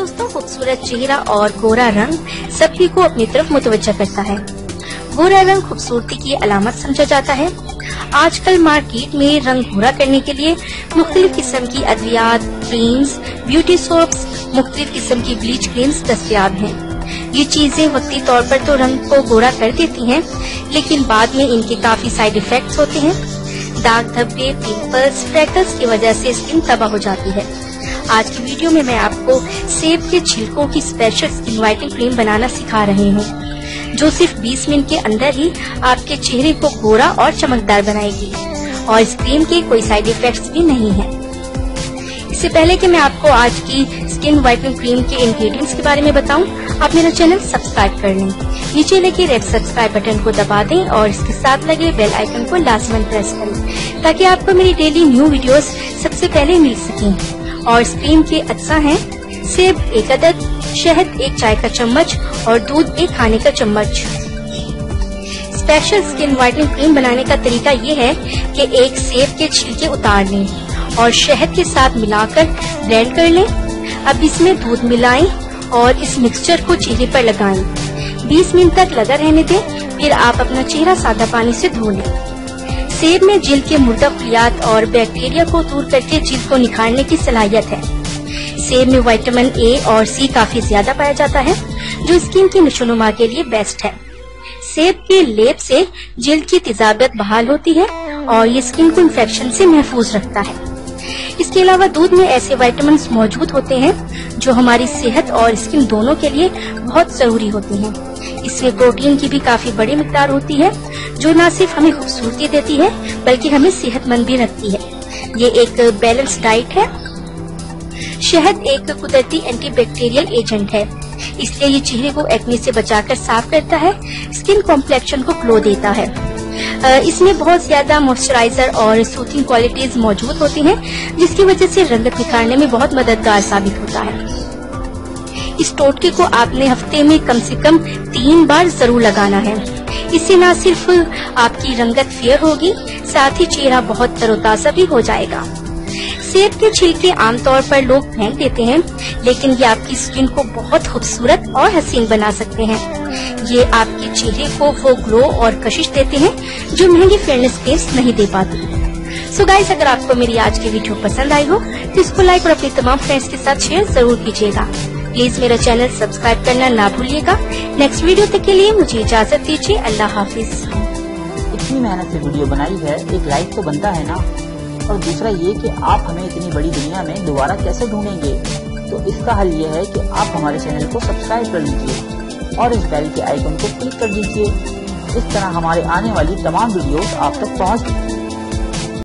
दोस्तों खूबसूरत चेहरा और गोरा रंग सभी को अपनी तरफ़ मुतवजा करता है। गोरा रंग खूबसूरती की अलामत समझा जाता है। आजकल मार्केट में रंग गोरा करने के लिए मुख्तलिफ़ किस्म की अद्वियात क्रीम्स ब्यूटी सोप्स मुख्तलिफ़ किस्म की ब्लीच क्रीम्स दस्तियाब हैं। ये चीज़ें वक्ती तौर पर तो रंग को गोरा कर देती हैं, लेकिन बाद में इनके काफ़ी साइड इफेक्ट्स होते हैं। दाग धब्बे पिंपल्स फ्रैकल्स की वजह से स्किन तबाह हो जाती है। आज की वीडियो में मैं आपको सेब के छिलकों की स्पेशल स्किन वाइटनिंग क्रीम बनाना सिखा रहे हूँ जो सिर्फ़ 20 मिनट के अंदर ही आपके चेहरे को गोरा और चमकदार बनाएगी। और इस क्रीम के कोई साइड इफेक्ट्स भी नहीं है। इससे पहले कि मैं आपको आज की स्किन वाइटनिंग क्रीम के इंग्रेडिएंट्स के बारे में बताऊँ, आप मेरा चैनल सब्सक्राइब कर लें। नीचे लगे रेड सब्सक्राइब बटन को दबा दें और इसके साथ लगे बेल आइकन को लाजमन प्रेस करें ताकि आपको मेरी डेली न्यू वीडियोस सबसे पहले मिल सकें। और क्रीम के अज्जा हैं। सेब एक अदद, शहद, एक चाय का चम्मच और दूध एक खाने का चम्मच। स्पेशल स्किन वाइटनिंग क्रीम बनाने का तरीका ये है कि एक सेब के छिलके उतार लें और शहद के साथ मिलाकर ब्लेंड कर लें। अब इसमें दूध मिलाएँ और इस मिक्सचर को चेहरे पर लगाएँ। 20 मिनट तक लगा रहने दें, फिर आप अपना चेहरा सादा पानी से धो लें। सेब में जिल्द के मुर्दा और बैक्टीरिया को दूर करके जिल्द को निखारने की सलाहियत है। सेब में विटामिन ए और सी काफ़ी ज़्यादा पाया जाता है, जो स्किन की नशोनुमा के लिए बेस्ट है। सेब के लेप से जिल्द की तेजाबियत बहाल होती है और ये स्किन को इन्फेक्शन से महफूज रखता है। इसके अलावा दूध में ऐसे वाइटामिन मौजूद होते हैं, जो हमारी सेहत और स्किन दोनों के लिए बहुत ज़रूरी होते हैं। इसमें प्रोटीन की भी काफ़ी बड़ी मकदार होती है, जो न सिर्फ़ हमें खूबसूरती देती है, बल्कि हमें सेहतमंद भी रखती है। ये एक बैलेंस डाइट है। शहद एक कुदरती एंटीबैक्टीरियल एजेंट है। इसलिए ये चेहरे को एक्ने से बचाकर साफ़ करता है स्किन कॉम्प्लेक्शन को ग्लो देता है। इसमें बहुत ज़्यादा मॉइस्चराइजर और सूथिंग क्वालिटीज मौजूद होती हैं, जिसकी वजह से रंगत निखारने में बहुत मददगार साबित होता है। इस टोटके को आपने हफ़्ते में कम से कम तीन बार ज़रूर लगाना है। इससे न सिर्फ़ आपकी रंगत फेयर होगी, साथ ही चेहरा बहुत तरोताजा भी हो जाएगा। सेब के छिलके आमतौर पर लोग फेंक देते हैं, लेकिन ये आपकी स्किन को बहुत खूबसूरत और हसीन बना सकते हैं। ये आपके चेहरे को वो ग्लो और कशिश देते हैं, जो महँगी फेयरनेस क्रीम्स नहीं दे पाती। सो गाइस अगर आपको मेरी आज की वीडियो पसंद आई हो तो इसको लाइक और अपने तमाम फ्रेंड्स के साथ शेयर ज़रूर कीजिएगा। प्लीज़ मेरा चैनल सब्सक्राइब करना ना भूलिएगा। नेक्स्ट वीडियो तक के लिए मुझे इजाज़त दीजिए। अल्लाह हाफिज। इतनी मेहनत से वीडियो बनाई है, एक लाइक तो बनता है ना। और दूसरा ये कि आप हमें इतनी बड़ी दुनिया में दोबारा कैसे ढूंढेंगे? तो इसका हल ये है कि आप हमारे चैनल को सब्सक्राइब कर लीजिए और इस बेल के आइकन को क्लिक कर दीजिए। इस तरह हमारे आने वाली तमाम वीडियोस आप तक पहुँच